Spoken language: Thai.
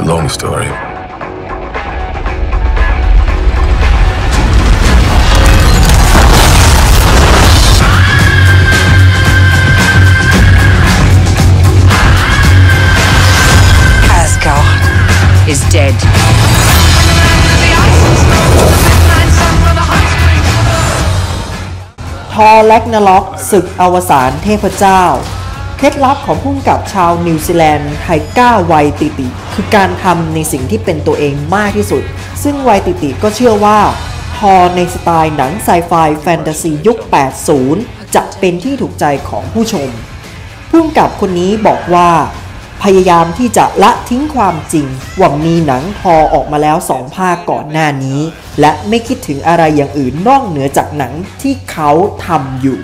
a long story. Asgard is dead. ทอแลกนาล็อกศึกอวสานเทพเจ้า เคล็ดลับของผู้กำกับชาวนิวซีแลนด์ไทก้าไวติติ คือการทำในสิ่งที่เป็นตัวเองมากที่สุด ซึ่งไวติติก็เชื่อว่าธอร์ในสไตล์หนังไซไฟแฟนตาซียุค 80 จะเป็นที่ถูกใจของผู้ชมผู้กำกับคนนี้บอกว่า พยายามที่จะละทิ้งความจริงว่ามีหนังธอร์ออกมาแล้วสองภาคก่อนหน้านี้ และไม่คิดถึงอะไรอย่างอื่นนอกเหนือจากหนังที่เขาทำอยู่